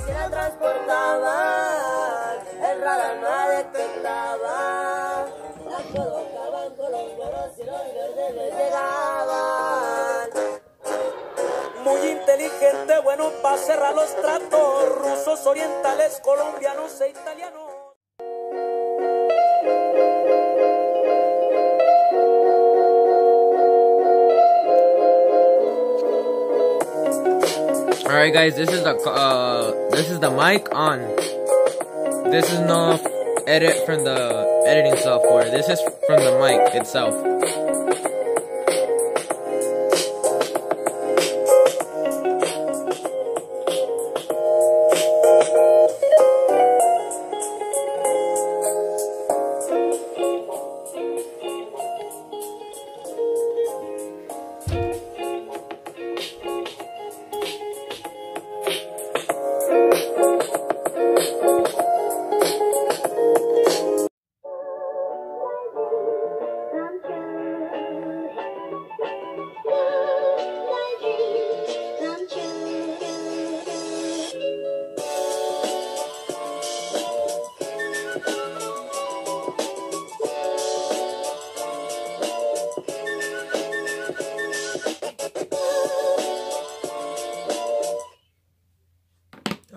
si la transportaban, el radar no detectaba. La colocaban con los buenos y los verdes les llegaban. Muy inteligente, bueno para cerrar los tratos. Rusos, orientales, colombianos e italianos. Right, guys. This is the uh, this is the mic on. This is no edit from the editing software. This is from the mic itself.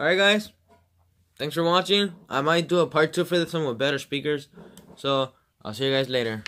Alright, guys. Thanks for watching. I might do a part two for this one with better speakers. So, I'll see you guys later.